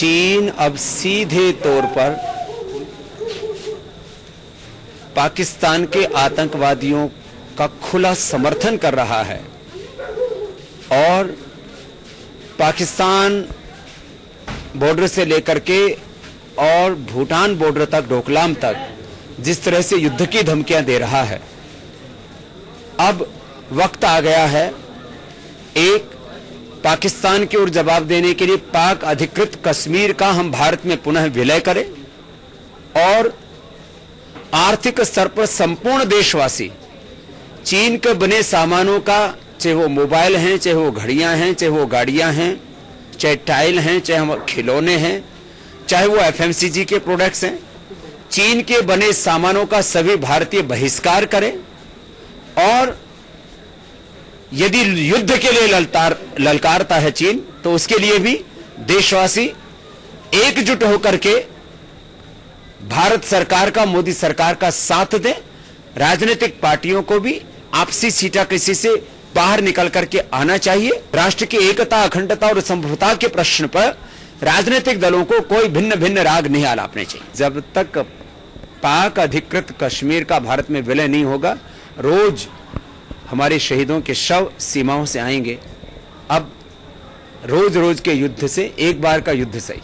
चीन अब सीधे तौर पर पाकिस्तान के आतंकवादियों का खुला समर्थन कर रहा है। और पाकिस्तान बॉर्डर से लेकर के और भूटान बॉर्डर तक, डोकलाम तक, जिस तरह से युद्ध की धमकियाँ दे रहा है। अब वक्त आ गया है एक पाकिस्तान की ओर जवाब देने के लिए पाक अधिकृत कश्मीर का हम भारत में पुनः विलय करें और आर्थिक स्तर पर संपूर्ण देशवासी चीन के बने सामानों का, चाहे वो मोबाइल हैं, चाहे वो घड़ियाँ हैं, चाहे वो गाड़ियाँ हैं, चाहे टाइल हैं, चाहे हम खिलौने हैं, चाहे वो एफएमसीजी के प्रोडक्ट्स हैं, चीन के बने सामानों का सभी भारतीय बहिष्कार करें और यदि युद्ध के लिए ललतार, ललकारता है चीन तो उसके लिए भी देशवासी एकजुट होकर के भारत सरकार का, मोदी सरकार का साथ दें। राजनीतिक पार्टियों को भी आपसी सीटा किसी से बाहर निकल करके आना चाहिए। राष्ट्र की एकता, अखंडता और संभवता के प्रश्न पर राजनीतिक दलों को कोई भिन्न भिन्न राग नहीं आलापने चाहिए। जब तक पाक अधिकृत कश्मीर का भारत में विलय नहीं होगा, रोज हमारे शहीदों के शव सीमाओं से आएँगे। अब रोज रोज के युद्ध से, एक बार का युद्ध सही।